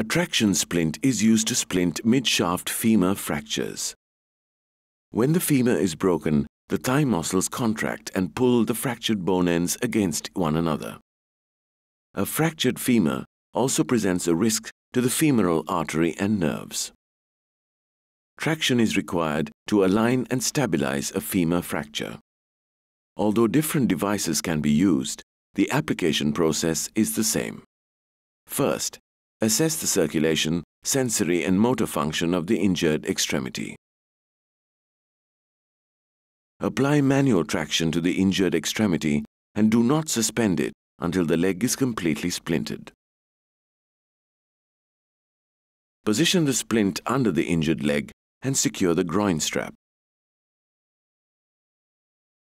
A traction splint is used to splint mid-shaft femur fractures. When the femur is broken, the thigh muscles contract and pull the fractured bone ends against one another. A fractured femur also presents a risk to the femoral artery and nerves. Traction is required to align and stabilize a femur fracture. Although different devices can be used, the application process is the same. First, assess the circulation, sensory and motor function of the injured extremity. Apply manual traction to the injured extremity and do not suspend it until the leg is completely splinted. Position the splint under the injured leg and secure the groin strap.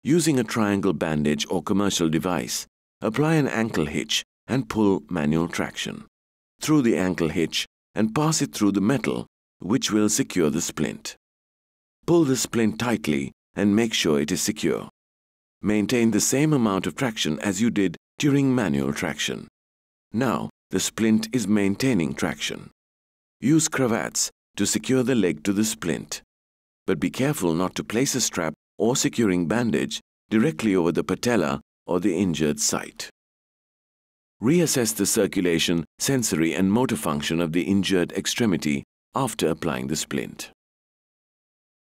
Using a triangle bandage or commercial device, apply an ankle hitch and pull manual traction through the ankle hitch and pass it through the metal, which will secure the splint. Pull the splint tightly and make sure it is secure. Maintain the same amount of traction as you did during manual traction. Now, the splint is maintaining traction. Use cravats to secure the leg to the splint. But be careful not to place a strap or securing bandage directly over the patella or the injured site. Reassess the circulation, sensory and motor function of the injured extremity after applying the splint.